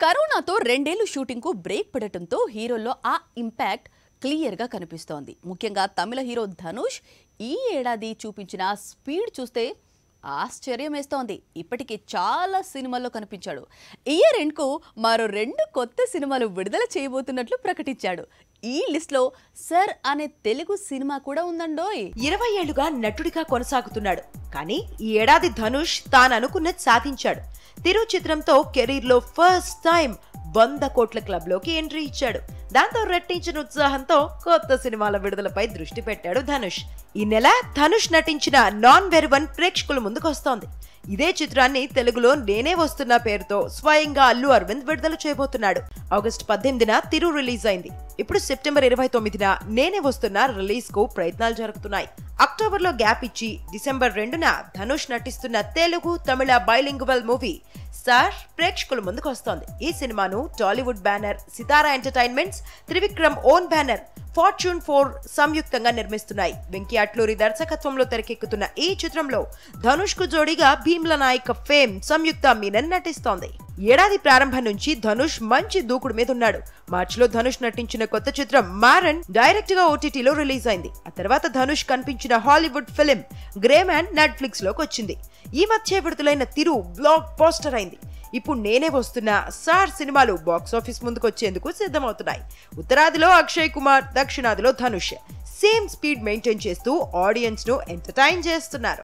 కరోనాతో రెండేళ్ళు షూటింగ్కు బ్రేక్ పడటంతో హీరోల్లో ఆ ఇంపాక్ట్ క్లియర్గా కనిపిస్తోంది. ముఖ్యంగా తమిళ హీరో ధనుష్ ఈ ఏడాది చూపించిన స్పీడ్ చూస్తే ఆశ్చర్యం వేస్తోంది. ఇప్పటికే చాలా సినిమాల్లో కనిపించాడు. ఇయర్ ఎండ్కు మరో రెండు కొత్త సినిమాలు విడుదల చేయబోతున్నట్లు ప్రకటించాడు. ఈ లిస్ట్లో సర్ అనే తెలుగు సినిమా కూడా ఉందండోయ్. ఇరవై ఏళ్ళుగా నటుడిగా కొనసాగుతున్నాడు. కానీ ఈ ఏడాది ధనుష్ తాను అనుకున్నది సాధించాడు. తిరు చిత్రంతో కెరీర్లో ఫస్ట్ టైం వంద కోట్ల క్లబ్లోకి ఎంట్రీ ఇచ్చాడు. దాంతో రెట్టించిన ఉత్సాహంతో కొత్త సినిమాల విడుదలపై దృష్టి పెట్టాడు ధనుష్. ఈ నెల ధనుష్ నటించిన నాన్ వెరువన్ ప్రేక్షకుల ముందుకొస్తోంది. ఇదే చిత్రాన్ని తెలుగులో నేనే వస్తున్న పేరుతో స్వయంగా అల్లు అరవింద్ విడుదల చేయబోతున్నాడు. ఆగస్టు పద్దెనిమిదిన తిరు రిలీజ్ అయింది. ఇప్పుడు సెప్టెంబర్ ఇరవై తొమ్మిదిన నేనే వస్తున్న రిలీజ్కు ప్రయత్నాలు జరుగుతున్నాయి అక్టోబర్లో గ్యాప్ ఇచ్చి డిసెంబర్ రెండున ధనుష్ నటిస్తున్న Telugu Tamil bilingual movie Sir ప్రేక్షకుల ముందుకు వస్తోంది. ఈ సినిమాను Tollywood banner Sithara Entertainments Trivikram own banner Fortune Four సంయుక్తంగా నిర్మిస్తున్నాయి. వెంకీ అట్లూరి దర్శకత్వంలో తెరకెక్కుతున్న ఈ చిత్రంలో ధనుష్కు జోడీగా భీమ్ల నాయక్ ఫేమ్ సంయుక్త మీనన్ నటిస్తోంది. ఏడాది ప్రారంభం నుంచి ధనుష్ మంచి దూకుడు మీద ఉన్నాడు మార్చిలో ధనుష్ నటించిన కొత్త చిత్రం మారన్ డైరెక్ట్గా ఓటీటీలో రిలీజ్ అయింది. ఆ తర్వాత ధనుష్ కనిపించిన హాలీవుడ్ ఫిలిం గ్రే మ్యాన్ నెట్ఫ్లిక్స్లోకి వచ్చింది. ఈ మధ్య విడుదలైన తిరు బ్లాక్ పోస్టర్ అయింది. ఇప్పుడు నేనే వస్తున్న సార్ సినిమాలు బాక్స్ ఆఫీస్ ముందుకు వచ్చేందుకు సిద్ధమవుతున్నాయి. ఉత్తరాదిలో అక్షయ్ కుమార్ దక్షిణాదిలో ధనుష్. సేమ్ స్పీడ్ మెయింటైన్ చేస్తూ ఆడియన్స్ను ఎంటర్టైన్ చేస్తున్నారు.